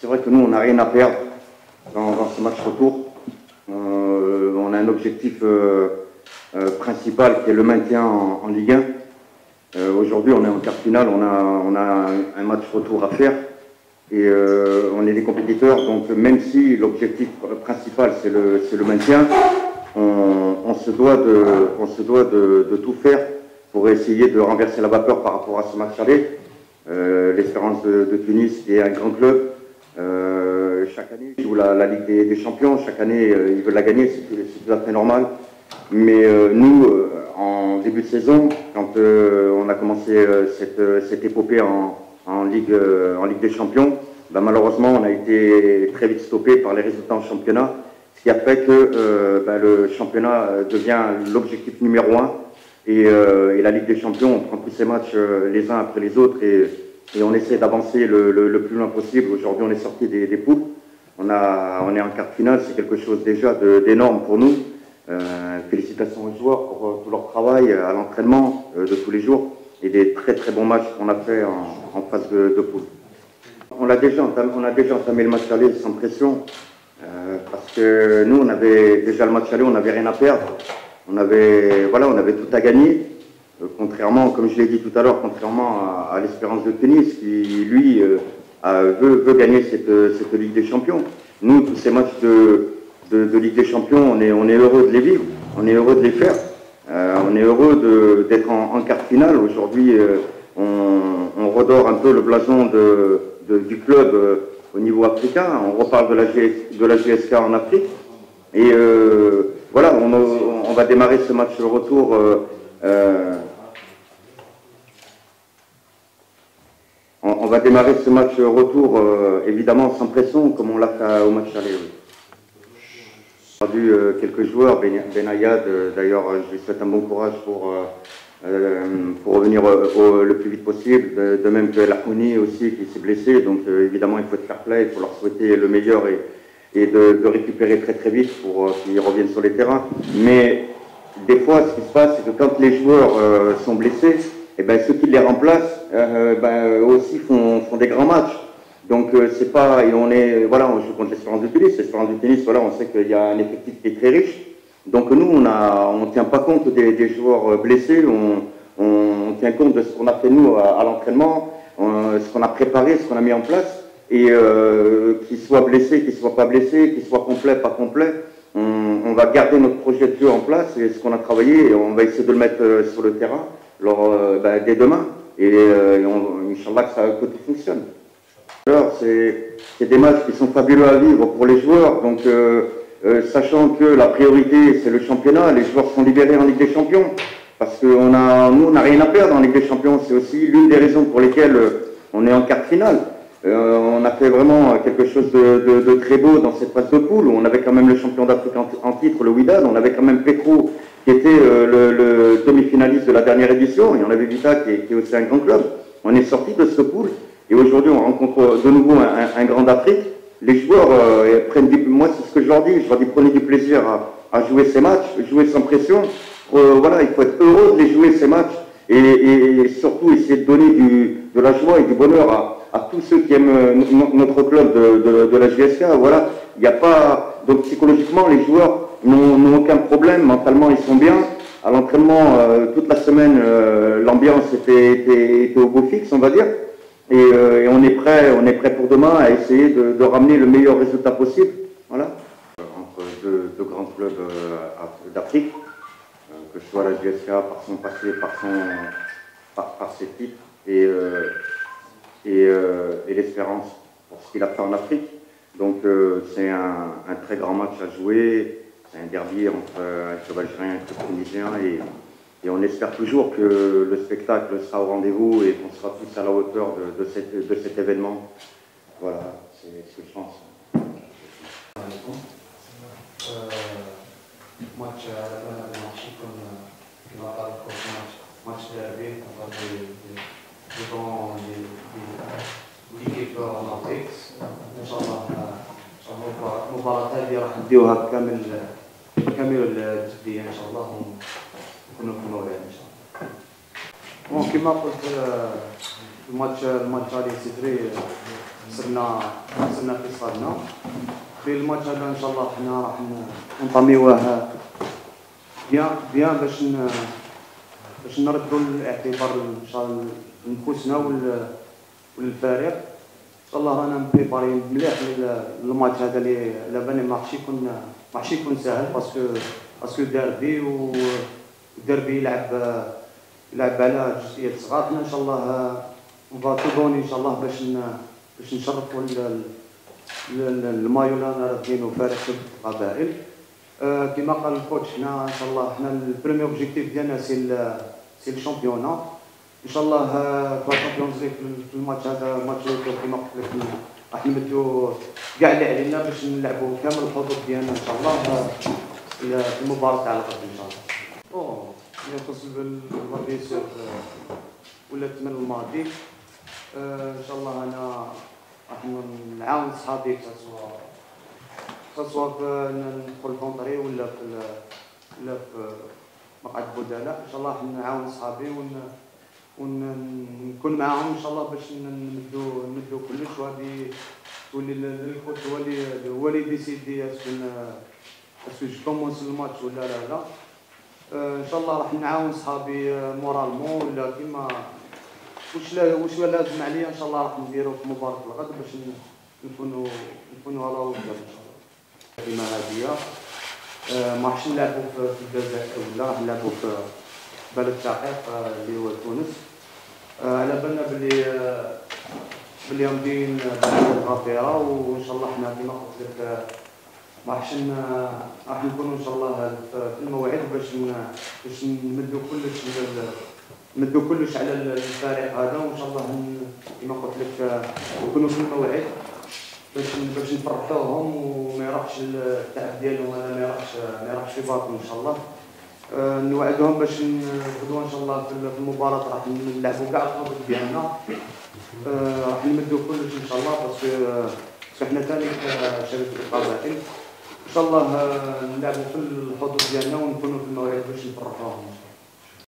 c'est vrai que nous, on n'a rien à perdre dans, ce match retour. Euh, on a un objectif euh, euh, principal qui est le maintien en, Ligue 1. Aujourd'hui, on est en quart finale, on a, un, match retour à faire et on est des compétiteurs. Donc, même si l'objectif principal c'est le, maintien, on, se doit, de, tout faire pour essayer de renverser la vapeur par rapport à ce match aller. L'Espérance de, de, Tunis est un grand club euh, chaque année, ils jouent la, Ligue des, Champions. Chaque année, euh, ils veulent la gagner. C'est tout à fait normal. Mais euh, nous, en début de saison, quand on a commencé cette, épopée en, Ligue, des Champions, ben, malheureusement, on a été très vite stoppé par les résultats en championnat, ce qui a fait que ben, le championnat devient l'objectif numéro un. Et, la Ligue des Champions, on prend tous ces matchs les uns après les autres. Et, et on essaie d'avancer le, plus loin possible. Aujourd'hui, on est sorti des, poules. On, a, on est en quart finale, c'est quelque chose déjà d'énorme pour nous. Euh, félicitations aux joueurs pour euh, tout leur travail à l'entraînement euh, de tous les jours et des très très bons matchs qu'on a fait en, phase de, poule. On a, déjà entamé, on a déjà entamé le match aller sans pression parce que nous, on avait déjà le match aller, on n'avait rien à perdre. On avait, voilà, on avait tout à gagner. Euh, contrairement, comme je l'ai dit tout à l'heure, contrairement à, l'Espérance de tennis, qui lui euh, veut, gagner cette, Ligue des Champions. Nous, tous ces matchs de, Ligue des Champions, on est, on est heureux de les vivre, on est heureux de les faire. Euh, on est heureux d'être en, quart finale. Aujourd'hui, on, redore un peu le blason du club au niveau africain. On reparle de la, de la GSK en Afrique. Et voilà, on, va démarrer ce match de retour. On, va démarrer ce match retour, euh, évidemment sans pression, comme on l'a fait au match aller. J'ai perdu euh, quelques joueurs, Ben, Ayad, euh, d'ailleurs, je lui souhaite un bon courage pour, pour revenir le plus vite possible. De, même que Lahouni aussi, qui s'est blessé. Donc, évidemment, il faut être fair play, il faut leur souhaiter le meilleur et, et de, récupérer très très vite pour qu'ils reviennent sur les terrains. Mais des fois, ce qui se passe, c'est que quand les joueurs sont blessés, eh ben, ceux qui les remplacent euh, ben, aussi font, font, des grands matchs. Donc euh, c'est pas et on est voilà on joue contre l'Espérance du tennis. L'Espérance du tennis voilà on sait qu'il y a un effectif qui est très riche. Donc nous on a on tient pas compte des, joueurs blessés. On, on, tient compte de ce qu'on a fait nous à, l'entraînement, ce qu'on a préparé, ce qu'on a mis en place et euh, qu'ils soient blessés, qu'ils soient pas blessés, qu'ils soient complets, pas complets. On, va garder notre projet de jeu en place et ce qu'on a travaillé et on va essayer de le mettre sur le terrain euh, ben, dès demain. Et euh, Inch'Allah que ça que fonctionne. Alors, c'est des matchs qui sont fabuleux à vivre pour les joueurs. Donc, euh, sachant que la priorité, c'est le championnat, les joueurs sont libérés en Ligue des Champions. Parce que on a, nous, on n'a rien à perdre en Ligue des Champions. C'est aussi l'une des raisons pour lesquelles on est en quart finale. On a fait vraiment quelque chose de, très beau dans cette phase de poule on avait quand même le champion d'Afrique en, titre, le Wydad, on avait quand même Petro qui était euh, le, demi-finaliste de la dernière édition, et on avait Vita qui est, aussi un grand club. On est sorti de ce pool, et aujourd'hui on rencontre de nouveau un, grand d'Afrique. Les joueurs euh, prennent du, moi c'est ce que je leur dis, je leur dis prenez du plaisir à, jouer ces matchs, jouer sans pression. Euh, voilà, il faut être heureux de jouer ces matchs et, surtout essayer de donner du, de la joie et du bonheur à, à tous ceux qui aiment notre club de, la GSK. Voilà, il n'y a pas donc psychologiquement les joueurs n'ont aucun problème, mentalement ils sont bien. À l'entraînement, euh, toute la semaine, euh, l'ambiance était, au beau fixe, on va dire. Euh, et, on est prêt, on est prêt pour demain à essayer de, ramener le meilleur résultat possible. Voilà. Entre deux, grands clubs d'Afrique, que ce soit la GSK par son passé, par, son, par, ses titres, et, et, l'espérance pour ce qu'il a fait en Afrique. Donc c'est un, très grand match à jouer c'est un derby entre un cheval et un tunisien et, on espère toujours que le spectacle sera au rendez-vous et qu'on sera tous à la hauteur de, cet événement. Voilà, c'est ce que je pense. Euh, à la match comme نديوها كامل كامل الجدية إن شاء الله ونكونوا في الموعد إن شاء الله. كما قلت الماتش الماتش هذه سي فري خسرنا خسرنا في صالنا في الماتش هذا إن شاء الله حنا راح نطميوه بيان بيان باش باش نردوا الإعتبار إن شاء الله لنفوسنا وللفريق ان شاء الله رانا مبريبارين مليح للماتش هذا اللي على بالي. ما راحش يكون ما راحش يكون ساهل باسكو باسكو ديربي وديربي يلعب يلعب على جزئيات صغار. حنا إن شاء الله اون دوني إن شاء الله باش باش نشرفوا المايو اللي رانا راكبينو فريق القبائل. كما قال الكوتش حنا إن شاء الله حنا البريمي أوبجيكتيف ديالنا سي سي الشامبيونا إن شاء الله في الشامبيونز ليغ في الماتش هذا ماتش كما قلت لك راح نمدوا كاع اللي علينا باش نلعبوا كامل الحظوظ ديالنا إن شاء الله في المباراه تاع الغد إن شاء الله. أوه يخص بالفيسور ولا الثمن الماضي إن شاء الله أنا راح نعاون صحابي سواء في ندخل فونطري ولا في ولا في مقعد بدلاء إن شاء الله راح نعاون صحابي ون ونكون معاهم إن شاء الله باش نمدوا نمدوا كلش وهذه تولي الكوت هو اللي هو اللي ديسيدي اسكو جو كومونس الماتش ولا لا لا. إن شاء الله راح نعاون صحابي مورالمون ولا كيما. واش واش لازم عليا إن شاء الله راح نديرو في مباراه الغد باش نكونوا نكونوا على وجه ان شاء الله كيما هاديه ما راحش نلعبوا في الجزائر ولا راح نلعبوا في بلد شقيق اللي هو تونس. على بالنا بلي بلي غاديين بلد غفيره وإن شاء الله حنا كيما قلت لك ما راحش راح نكونوا إن شاء الله في الموعد باش باش نمدوا كلش نمدوا كلش على الفريق هذا وإن شاء الله كما قلت لك نكونوا في الموعد باش باش نفرحوهم وما يروحش التعب ديالهم هذا ما يروحش ما يروحش في باطل إن شاء الله. نوعدهم باش غدوه إن شاء الله في المباراة راح نلعبوا كاع الحظوظ ديالنا. راح نمدوا كلش إن شاء الله باسكو حنا ثاني شبكه القبائل إن شاء الله نلعبوا في الحظوظ ديالنا ونكونوا في الموعد باش نفرحوهم.